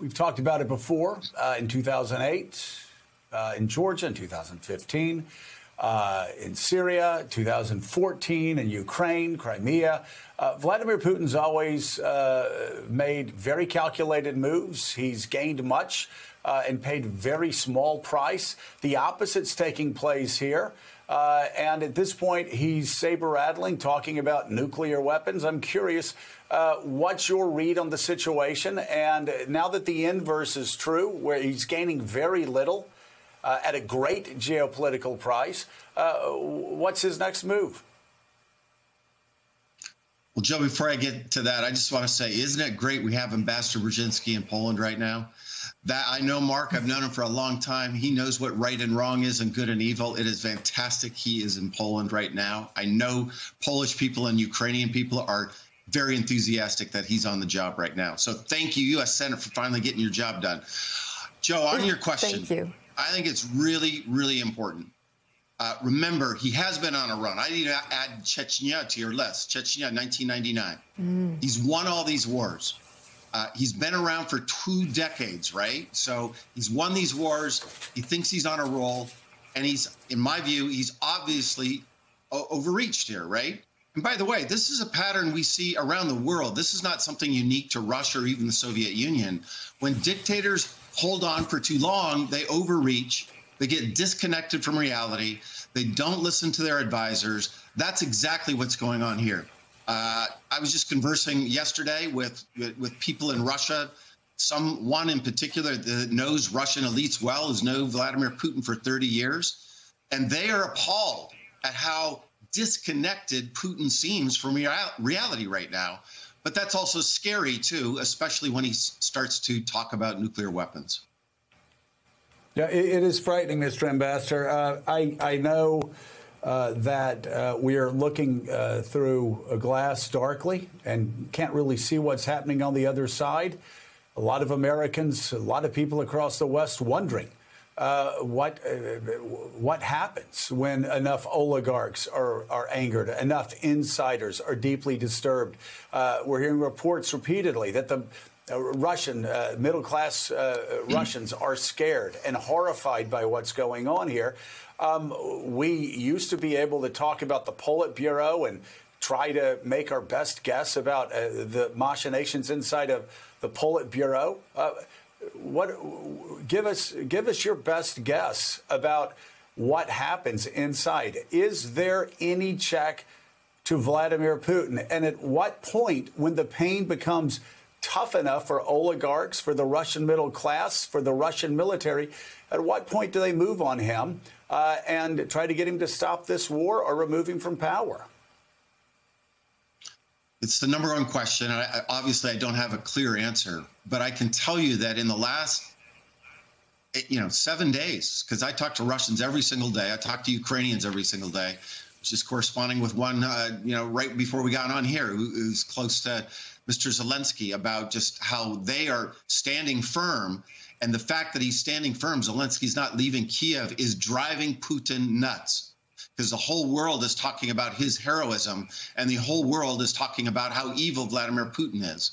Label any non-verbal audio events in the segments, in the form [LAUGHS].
We've talked about it before uh, in 2008, uh, in Georgia in 2015, uh, in Syria 2014, in Ukraine, Crimea. Uh, Vladimir Putin's always uh, made very calculated moves. He's gained much uh, and paid very small price. The opposite's taking place here. Uh, and at this point, he's saber rattling, talking about nuclear weapons. I'm curious, uh, what's your read on the situation? And now that the inverse is true, where he's gaining very little uh, at a great geopolitical price, uh, what's his next move? Well, Joe, before I get to that, I just want to say, isn't it great we have Ambassador Brzezinski in Poland right now? That I know Mark, I've known him for a long time. He knows what right and wrong is and good and evil. It is fantastic. He is in Poland right now. I know Polish people and Ukrainian people are very enthusiastic that he's on the job right now. So thank you, U.S. Senate, for finally getting your job done. Joe, on your question, thank you. I think it's really, really important. Uh, remember, he has been on a run. I need to add Chechnya to your list. Chechnya, 1999. Mm. He's won all these wars. Uh, he's been around for two decades, right? So he's won these wars. He thinks he's on a roll. And he's, in my view, he's obviously overreached here, right? And by the way, this is a pattern we see around the world. This is not something unique to Russia or even the Soviet Union. When dictators hold on for too long, they overreach they get disconnected from reality. They don't listen to their advisors. That's exactly what's going on here. Uh, I was just conversing yesterday with, with people in Russia. Someone in particular that knows Russian elites well, has known Vladimir Putin for 30 years, and they are appalled at how disconnected Putin seems from reality right now. But that's also scary too, especially when he starts to talk about nuclear weapons. Yeah, it, it is frightening, Mr. Ambassador. Uh, I, I know uh, that uh, we are looking uh, through a glass darkly and can't really see what's happening on the other side. A lot of Americans, a lot of people across the West wondering uh, what uh, what happens when enough oligarchs are, are angered, enough insiders are deeply disturbed. Uh, we're hearing reports repeatedly that the uh, Russian uh, middle class uh, Russians are scared and horrified by what's going on here. Um, we used to be able to talk about the Politburo and try to make our best guess about uh, the machinations inside of the Politburo. Uh, what give us give us your best guess about what happens inside? Is there any check to Vladimir Putin? And at what point, when the pain becomes tough enough for oligarchs, for the Russian middle class, for the Russian military? At what point do they move on him uh, and try to get him to stop this war or remove him from power? It's the number one question. I, obviously, I don't have a clear answer, but I can tell you that in the last eh, you know seven days because i talk to russians every single day i talk to ukrainians every single day is corresponding with one uh, you know right before we got on here who, who's close to Mr. Zelensky about just how they are standing firm. And the fact that he's standing firm, Zelensky's not leaving Kiev, is driving Putin nuts. Because the whole world is talking about his heroism, and the whole world is talking about how evil Vladimir Putin is.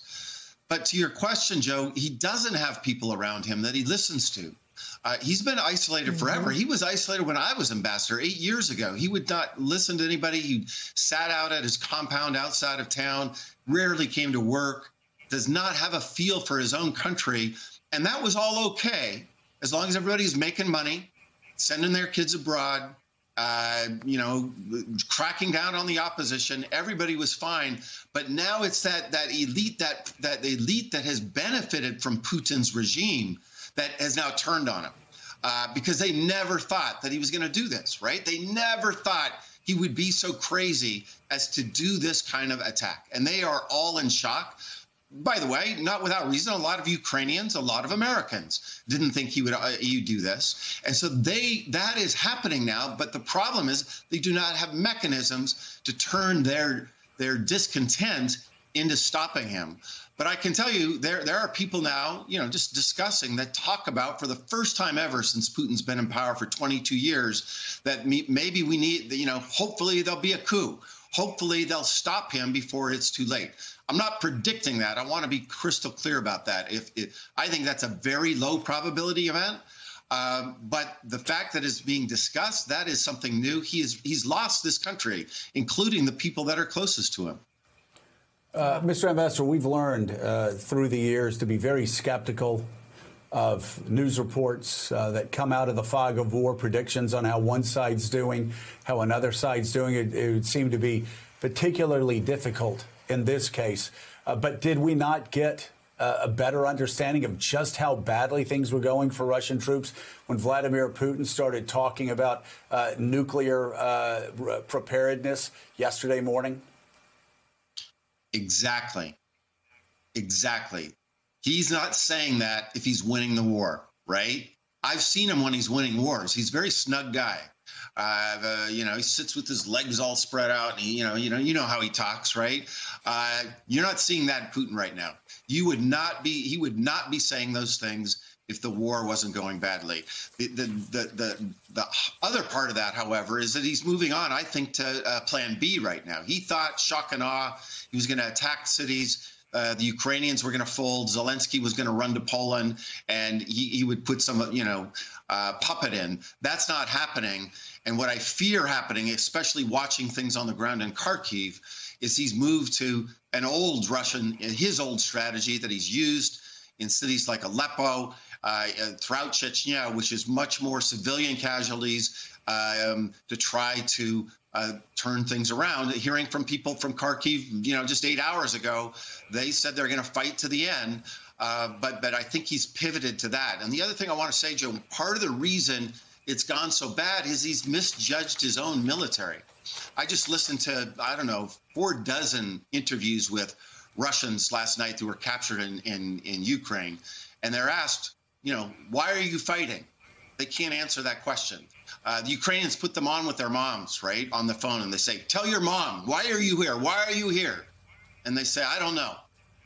But to your question, Joe, he doesn't have people around him that he listens to. Uh, he's been isolated mm-hmm. forever. He was isolated when I was ambassador eight years ago. He would not listen to anybody. He sat out at his compound outside of town, rarely came to work, does not have a feel for his own country. And that was all okay as long as everybody's making money, sending their kids abroad, uh, you know, cracking down on the opposition. Everybody was fine, but now it's that that elite that that elite that has benefited from Putin's regime that has now turned on him uh, because they never thought that he was going to do this. Right? They never thought he would be so crazy as to do this kind of attack. And they are all in shock. By the way, not without reason, a lot of Ukrainians, a lot of Americans didn't think he would uh, you do this, and so they that is happening now. But the problem is they do not have mechanisms to turn their their discontent into stopping him. But I can tell you, there there are people now, you know, just discussing that talk about for the first time ever since Putin's been in power for 22 years that maybe we need, you know, hopefully there'll be a coup, Hopefully, they'll stop him before it's too late. I'm not predicting that. I want to be crystal clear about that. If, I think that's a very low probability event, um, but the fact that it's being discussed, that is something new. He is he's lost this country, including the people that are closest to him. Uh, Mr. Ambassador, we've learned uh, through the years to be very skeptical of news reports uh, that come out of the fog of war, predictions on how one side's doing, how another side's doing. It, it would seem to be particularly difficult in this case. Uh, but did we not get uh, a better understanding of just how badly things were going for Russian troops when Vladimir Putin started talking about uh, nuclear preparedness yesterday morning? Exactly. Exactly. He's not saying that if he's winning the war, right? I've seen him when he's winning wars. He's a very snug guy. Uh, you know, he sits with his legs all spread out, and he, you know, you know, you know how he talks, right? Uh, you're not seeing that Putin right now. You would not be. He would not be saying those things if the war wasn't going badly. The, the, the, the, the other part of that, however, is that he's moving on, I think, to uh, plan B right now. He thought shock and awe, he was going to attack cities. Uh, the Ukrainians were going to fold. Zelensky was going to run to Poland, and he, he would put some, you know, uh, puppet in. That's not happening. And what I fear happening, especially watching things on the ground in Kharkiv, is he's moved to an old Russian, his old strategy that he's used in cities like Aleppo, uh, throughout Chechnya, which is much more civilian casualties, um, to try to uh, turn things around. Hearing from people from Kharkiv, you know, just eight hours ago, they said they're going to fight to the end. Uh, but but I think he's pivoted to that. And the other thing I want to say, Joe, part of the reason it's gone so bad is he's misjudged his own military. I just listened to I don't know four dozen interviews with Russians last night who were captured in in, in Ukraine, and they're asked, you know, why are you fighting? They can't answer that question. Uh, the Ukrainians put them on with their moms, right, on the phone, and they say, "Tell your mom, why are you here? Why are you here?" And they say, "I don't know."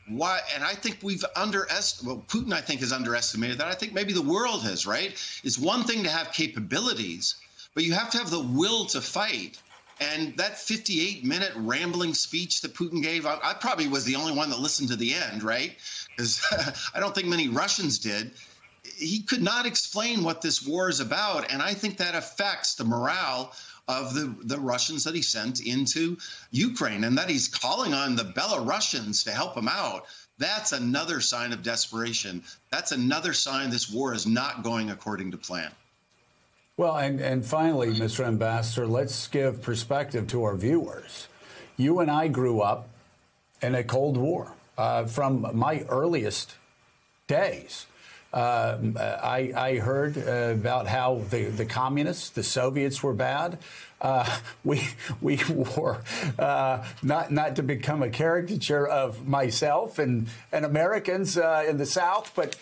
Why? And I think we've underestimated. Well, Putin, I think, has underestimated that. I think maybe the world has. Right? It's one thing to have capabilities, but you have to have the will to fight. And that 58 minute rambling speech that Putin gave, I, I probably was the only one that listened to the end, right? Because [LAUGHS] I don't think many Russians did he could not explain what this war is about. And I think that affects the morale of the, the Russians that he sent into Ukraine and that he's calling on the Belarusians to help him out. That's another sign of desperation. That's another sign this war is not going according to plan. Well, and, and finally, Mr. Ambassador, let's give perspective to our viewers. You and I grew up in a Cold War uh, from my earliest days. Uh, I, I, heard uh, about how the, the communists, the Soviets were bad. Uh, [LAUGHS] we we were uh, not not to become a caricature of myself and and Americans uh, in the South, but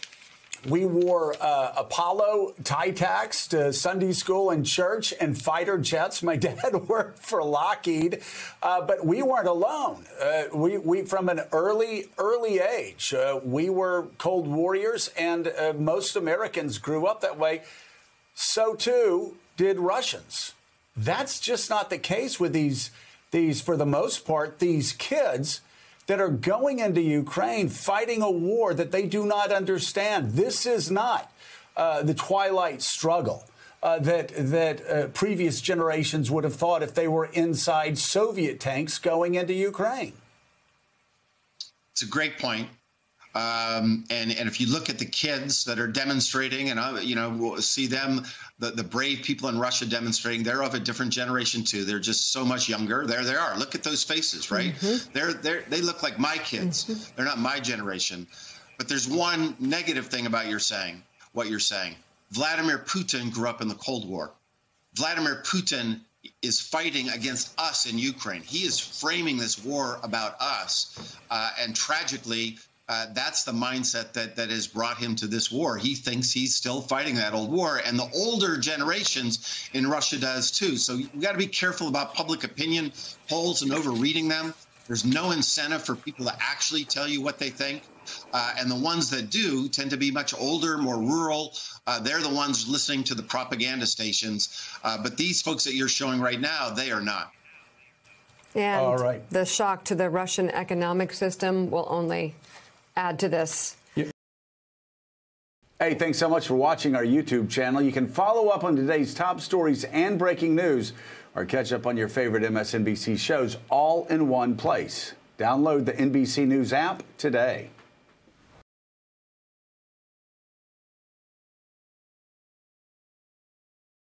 we wore uh, Apollo tie tacks to Sunday school and church and fighter jets. My [LAUGHS] dad worked for Lockheed, uh, but we weren't alone. Uh, we, we, from an early, early age, uh, we were Cold Warriors, and uh, most Americans grew up that way. So too did Russians. That's just not the case with these, these for the most part, these kids that are going into Ukraine fighting a war that they do not understand. This is not uh, the twilight struggle. Uh, that that uh, previous generations would have thought if they were inside Soviet tanks going into Ukraine. It's a great point. Um, and and if you look at the kids that are demonstrating, and I, you know, we'll see them, the, the brave people in Russia demonstrating, they're of a different generation too. They're just so much younger. There they are. Look at those faces, right? Mm-hmm. They're they they look like my kids. Mm-hmm. They're not my generation. But there's one negative thing about your saying what you're saying. Vladimir Putin grew up in the Cold War. Vladimir Putin is fighting against us in Ukraine. He is framing this war about us. Uh, and tragically, uh, that's the mindset that that has brought him to this war. He thinks he's still fighting that old war, and the older generations in Russia does too. So we got to be careful about public opinion polls and overreading them. There's no incentive for people to actually tell you what they think. Uh, and the ones that do tend to be much older, more rural. Uh, they're the ones listening to the propaganda stations. Uh, but these folks that you're showing right now, they are not. And All right. the shock to the Russian economic system will only add to this. Hey, thanks so much for watching our YouTube channel. You can follow up on today's top stories and breaking news or catch up on your favorite MSNBC shows all in one place. Download the NBC News app today.